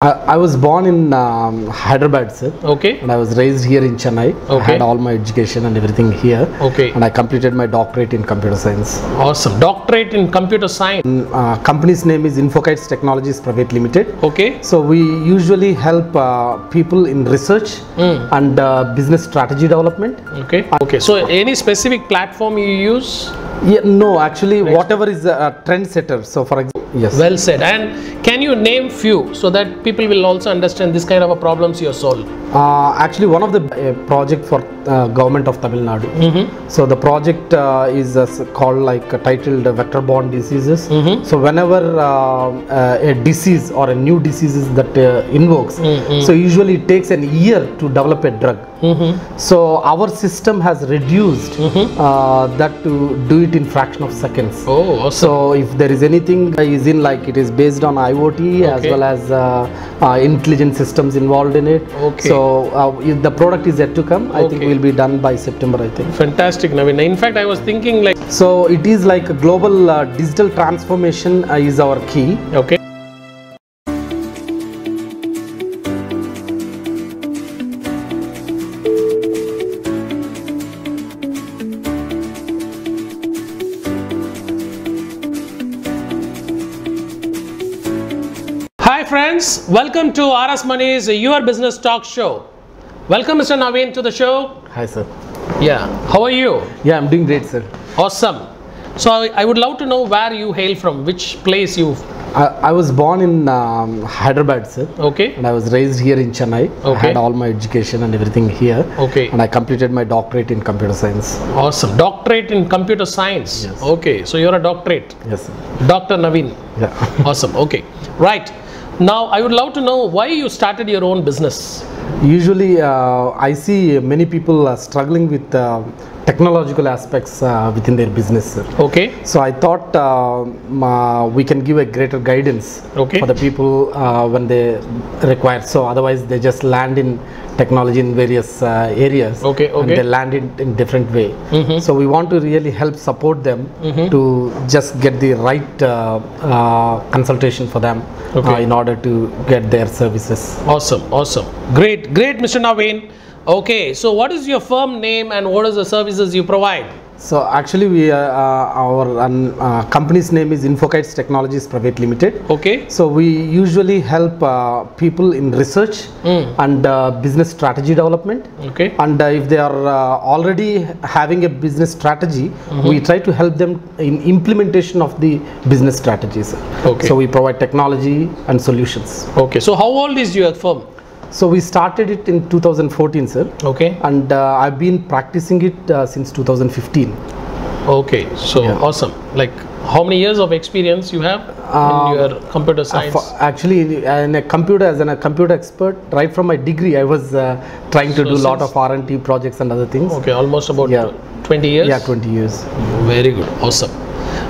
I, I was born in um, Hyderabad, sir, Okay. and I was raised here in Chennai. Okay. I had all my education and everything here, Okay. and I completed my doctorate in computer science. Awesome. Doctorate in computer science. Uh, company's name is Infokites Technologies Private Limited. Okay. So we usually help uh, people in research Mm. and uh, business strategy development. Okay. Okay. So any specific platform you use? Yeah, no, actually, whatever is a, a trendsetter. So, for example, yes. Well said. And can you name few so that people will also understand this kind of a problems you solve? Uh, actually, one of the uh, project for uh, government of Tamil Nadu. Mm-hmm. So the project uh, is uh, called like uh, titled uh, vector-borne diseases. Mhm. So whenever uh, uh, a disease or a new diseases that uh, invokes, Mhm. so usually it takes an year to develop a drug. Mm-hmm. So our system has reduced uh, that to do it in fraction of seconds. Oh, awesome. So if there is anything is in like it is based on IoT as well as uh, uh, intelligent systems involved in it. Okay. So uh, the product is yet to come. I think Okay. will be done by September. I think. Fantastic, Navin. In fact, I was thinking like, So it is like a global uh, digital transformation uh, is our key. okay. Friends, welcome to RS Mani's Your Business Talk Show. Welcome Mr. Navin to the show. Hi sir. Yeah, how are you? Yeah, I'm doing great, sir. Awesome. So I, I would love to know where you hail from, which place you. I, I was born in um, Hyderabad, sir. Okay. And I was raised here in Chennai. I Okay. had all my education and everything here. Okay. And I completed my doctorate in computer science. Awesome. Doctorate in computer science. Yes. Okay. So you're a doctorate. Yes, sir. Dr. Navin. Yeah. Awesome. Okay. Right. Now I would love to know why you started your own business. Usually, uh, I see many people struggling with uh, technological aspects uh, within their business. Sir. Okay. So I thought uh, uh, we can give a greater guidance Okay. for the people uh, when they require. So otherwise, they just land in technology in various uh, areas. Okay, And okay. they land in in different way. Mhm. So we want to really help support them Mhm. to just get the right uh, uh, consultation for them Okay. uh, in order to get their services. Awesome. Awesome. Great. Great, Mr. Navin. Okay. So what is your firm name and what is the services you provide? So actually, we uh, uh, our um, uh, company's name is Infokites Technologies Private Limited. Okay. So we usually help uh, people in research Mm. and uh, business strategy development. Okay. And uh, if they are uh, already having a business strategy, Mm-hmm. we try to help them in implementation of the business strategies. Okay. So we provide technology and solutions. Okay. So how old is your firm? So we started it in 2014, sir, Okay. and uh, I've been practicing it uh, since 2015. Okay. So Yeah. awesome. Like how many years of experience you have Um, in your computer Uh, science? actually, in a computer, as an, a computer expert, right from my degree, I was uh, trying to So do a lot of R&D projects and other things. Okay. Almost about Yeah. 20 years. Yeah, 20 years. Very good. Awesome.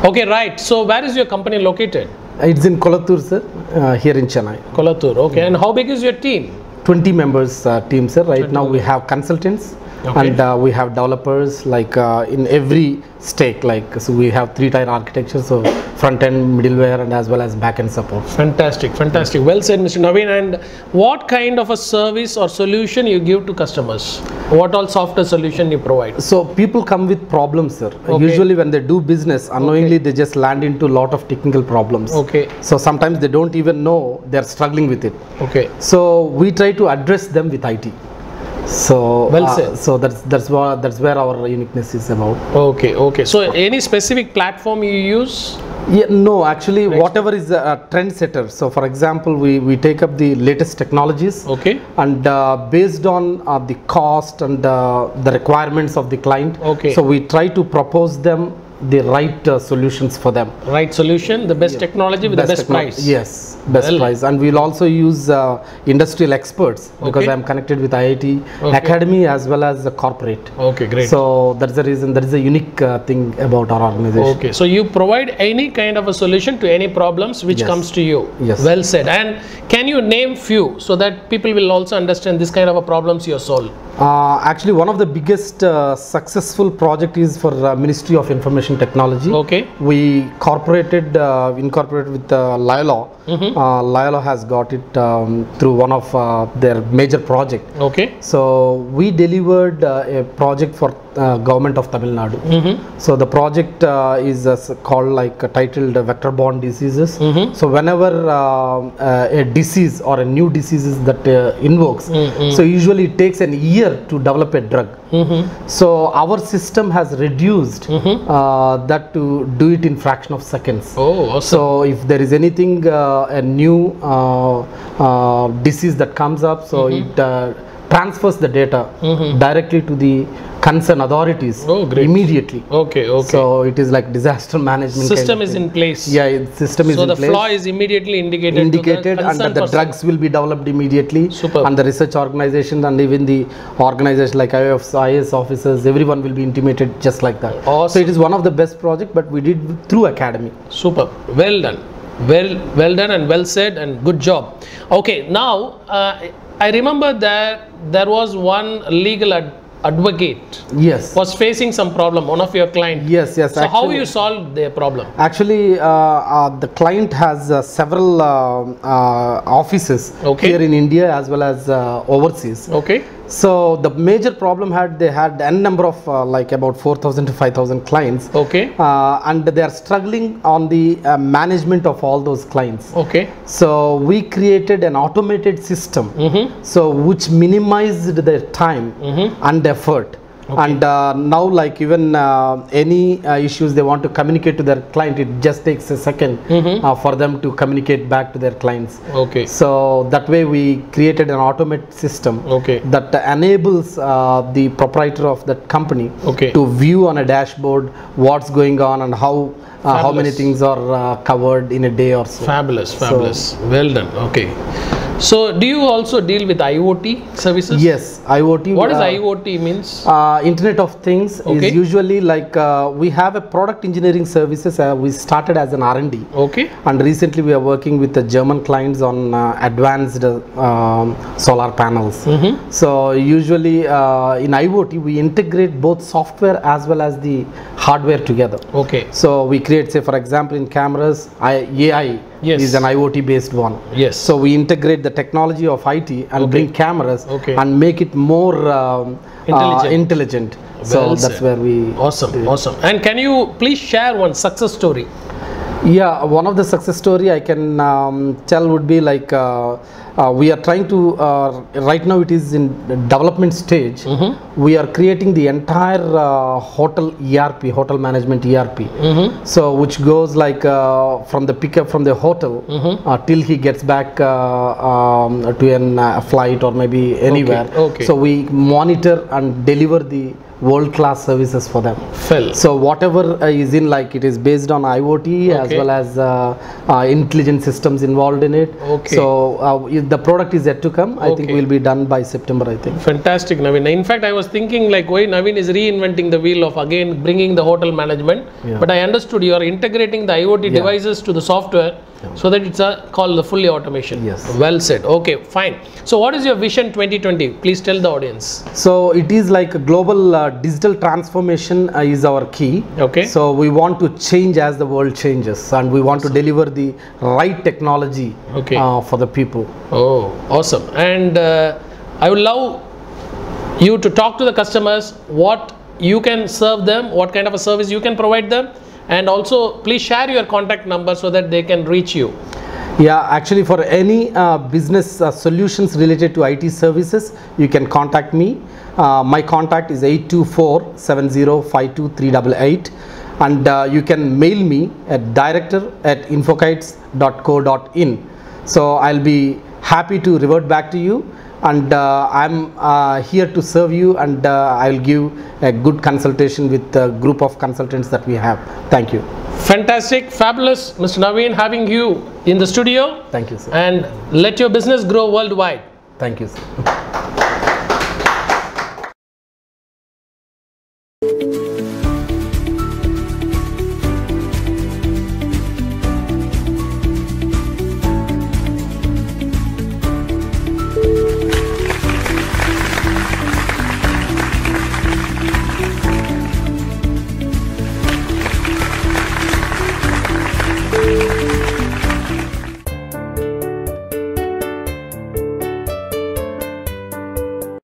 Okay. Right. So where is your company located? It's in Kolattur, sir, uh, here in Chennai. Kolattur. Okay. And how big is your team? 20 members uh, team, sir. Right now we have consultants Okay. and uh, we have developers like uh, in every stake. Like so, we have three-tier architecture, so front-end, middleware, and as well as back-end support. Fantastic, fantastic. Well said, Mr. Navin. And what kind of a service or solution you give to customers? What all software solution you provide? So people come with problems, sir. Okay. Usually when they do business, unknowingly they just land into a lot of technical problems. Okay, So sometimes they don't even know they're struggling with it. okay. So we try to address them with IT. So Well uh, said. so that's that's what that's where our uniqueness is about. Okay, okay. So any specific platform you use? Yeah, no, actually, whatever is a, a trendsetter. So, for example, we, we take up the latest technologies Okay, and uh, based on uh, the cost and uh, the requirements of the client. Okay. So, we try to propose them the right uh, solutions for them. right solution, the best technology with the best price. Yes, best price. And we'll also use uh, industrial experts because Okay. I'm connected with IIT Okay. Academy as well as the corporate. Okay, great. So, that's the reason, that is a unique uh, thing about our organization. Okay, so you provide any kind of a solution to any problems which Yes. comes to you. Yes. Well said. And can you name few so that people will also understand this kind of a problems you solve? Uh, actually, one of the biggest uh, successful project is for uh, Ministry of Information technology. Okay. We corporated, uh, incorporated with uh, Lilo. Mm-hmm. Uh, Lilo has got it um, through one of uh, their major project. Okay. So we delivered uh, a project for government of Tamil Nadu. Mm-hmm. So the project uh, is uh, called like uh, titled uh, vector-borne diseases. Mm-hmm. So whenever uh, uh, a disease or a new diseases that uh, invokes, Mm-hmm. so usually it takes an year to develop a drug. So our system has reduced Mm-hmm. uh, that to do it in fraction of seconds. Oh, awesome. So if there is anything, uh, a new uh, uh, disease that comes up, so Mm-hmm. it uh, transfers the data directly to the concerned authorities Oh, immediately. Okay. Okay. So it is like disaster management. kind System of is thing. in place. Yeah, it- system is So in the flaw is immediately indicated. indicated the and the person. drugs will be developed immediately Superb. and the research organizations and even the organization like IOFs, IS officers everyone will be intimated just like that Awesome. so it is one of the best project but we did through academy Super. Well done. Well, well done and well said and good job. Okay. Now, uh, I remember that there was one legal ad- advocate yes was facing some problem. One of your client. yes yes So how you solved their problem? Actually, uh, uh, the client has uh, several uh, uh, offices Okay. here in India as well as uh, overseas. Okay. So the major problem had they had n number of uh, like about 4,000 to 5,000 clients, Okay. uh, and they are struggling on the uh, management of all those clients. Okay. So we created an automated system, Mm-hmm. so which minimized their time and effort. And uh, now, like even uh, any uh, issues they want to communicate to their client, it just takes a 2nd uh, for them to communicate back to their clients. Okay. So that way, we created an automated system Okay. that enables uh, the proprietor of that company Okay. to view on a dashboard what's going on and how uh, how many things are uh, covered in a day or so. Fabulous. Fabulous. well done. Okay. So, do you also deal with IoT services? Yes, IoT. What is uh, IoT means? Uh, Internet of Things Okay. is usually like uh, we have a product engineering services. Uh, we started as an R&D, Okay. and recently we are working with the German clients on uh, advanced um, solar panels. Mm-hmm. So usually uh, in IoT we integrate both software as well as the hardware together. Okay. So we create, say for example, in cameras, AI Yes. is an IoT based one. Yes. So we integrate the technology of IT and bring cameras Okay. and make it more um, Intelligent. Uh, intelligent. so Well that's where we. Awesome. Awesome. And can you please share one success story? Yeah, one of the success story I can um, tell would be like uh, uh, we are trying to uh, right now it is in development stage. Mm-hmm. We are creating the entire uh, hotel ERP, hotel management ERP. Mm-hmm. So which goes like uh, from the pickup from the hotel Mm-hmm. uh, till he gets back uh, um, to an uh, flight or maybe anywhere. okay. So we monitor and deliver the world class services for them. Fell. So whatever uh, is in like it is based on IoT as well as uh, uh, intelligent systems involved in it. Okay. So uh, the product is yet to come. I think Okay. will be done by September. I think. Fantastic, Navin. In fact, I was thinking like why Navin is reinventing the wheel of again bringing the hotel management. Yeah. But I understood you are integrating the IoT Yeah. devices to the software so that it's a, called the fully automation. Yes. Well said. Okay, fine. So what is your vision 2020? Please tell the audience. So it is like a global uh, digital transformation uh, is our key. Okay. So we want to change as the world changes, and we want to deliver the right technology Okay. uh, for the people. Oh, awesome. And uh, I would love you to talk to the customers what you can serve them, what kind of a service you can provide them, and also please share your contact number so that they can reach you. Yeah, actually, for any uh, business uh, solutions related to IT services, you can contact me. Uh, my contact is 824 7052388 and uh, you can mail me at director at infokites.co.in. So I'll be happy to revert back to you and uh, I'm uh, here to serve you and uh, I'll give a good consultation with the group of consultants that we have. Thank you. Fantastic, fabulous, Mr. Navin, having you in the studio. Thank you, sir. And let your business grow worldwide. Thank you, sir.